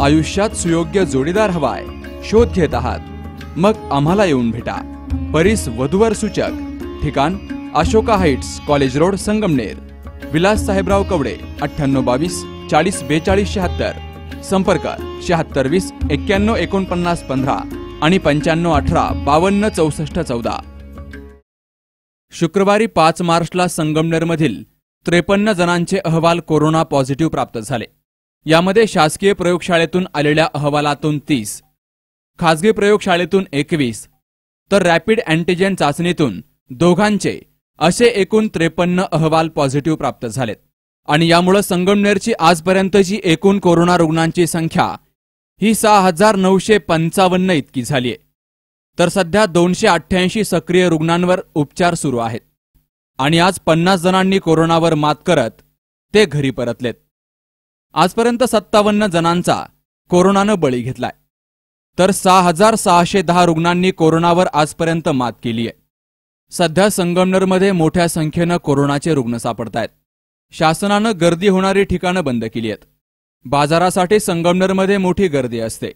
आयुष्यात सुयोग्य जोडीदार हवाय. शोध घेत आहात. मग आम्हाला येऊन भेटा. परीस वधूवर सूचक. ठिकाण Ashoka heights college road Sangamner. Vilas Sahebrao Kawade अठ्ठ्याण्णव बावीस चाळीस बेचाळीस शहात्तर. संपर्क शहात्तर वीस एक्क्याण्णव एकोणपन्नास पंधरा आणि पंच्याण्णव अठरा बावन्न चौसष्ट चौदा. शुक्रवारी पाच मार्चला संगमनेरमधील त्रेपन्न जणांचे अहवाल कोरोना पॉझिटिव्ह प्राप्त झाले. यामध्ये शासकीय प्रयोगशाळेतून आलेल्या अहवालातून तीस खासगी प्रयोगशाळेतून एकवीस तर रॅपिड अँटीजेन चाचणीतून दोघांचे असे एकूण त्रेपन्न अहवाल पॉझिटिव्ह प्राप्त झालेत. आणि यामुळे संगमनेरची आजपर्यंतची एकूण कोरोना रुग्णांची संख्या ही सहा हजार नऊशे पंचावन्न इतकी झालीय. तर सध्या दोनशे अठ्ठ्याऐंशी सक्रिय रुग्णांवर उपचार सुरू आहेत. आणि आज पन्नास जणांनी कोरोनावर मात करत ते घरी परतलेत. आजपर्यंत सत्तावन्न जणांचा कोरोनानं बळी घेतलाय. तर सहा हजार सहाशे दहा रुग्णांनी कोरोनावर आजपर्यंत मात केली आहे. सध्या संगमनेरमध्ये मोठ्या संख्येनं कोरोनाचे रुग्ण सापडतायत. शासनानं गर्दी होणारी ठिकाणं बंद केली आहेत. बाजारासाठी संगमनेरमध्ये मोठी गर्दी असते.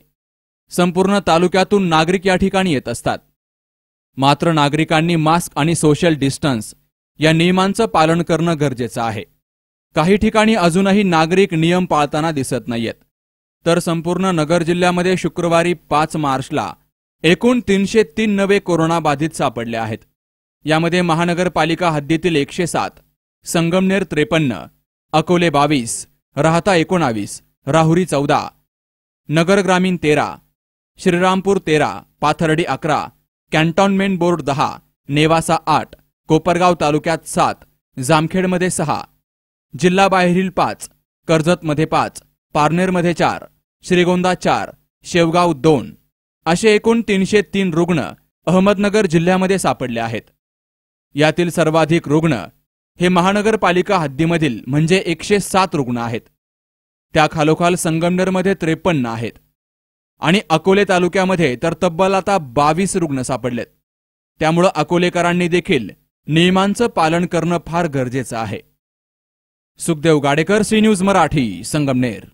संपूर्ण तालुक्यातून नागरिक या ठिकाणी येत असतात. मात्र नागरिकांनी मास्क आणि सोशल डिस्टन्स या नियमांचं पालन करणं गरजेचं आहे. काही ठिकाणी अजूनही नागरिक नियम पाळताना दिसत नाहीयेत. तर संपूर्ण नगर जिल्ह्यामध्ये शुक्रवारी पाच मार्चला एकूण तीनशे तीन नवे कोरोना बाधित सापडले आहेत. यामध्ये महानगरपालिका हद्दीतील एकशे सात संगमनेर त्रेपन्न अकोले बावीस राहता एकोणावीस राहुरी चौदा नगर ग्रामीण तेरा श्रीरामपूर तेरा पाथर्डी अकरा कॅन्टॉनमेंट बोर्ड दहा नेवासा आठ कोपरगाव तालुक्यात सात जामखेडमध्ये सहा जिल्हाबाहेरील पाच कर्जतमध्ये पाच पारनेरमध्ये चार श्रीगोंदा चार शेवगाव दोन असे एकूण तीनशे तीन रुग्ण अहमदनगर जिल्ह्यामध्ये सापडले आहेत. यातील सर्वाधिक रुग्ण हे महानगरपालिका हद्दीमधील म्हणजे एकशे सात रुग्ण आहेत. त्या खालोखाल संगमनेरमध्ये त्रेपन्न आहेत. आणि अकोले तालुक्यामध्ये तर तब्बल आता बावीस रुग्ण सापडलेत. त्यामुळं अकोलेकरांनी देखील नियमांचं पालन करणं फार गरजेचं आहे. Sukhdev Gadekar C news Marathi Sangamner.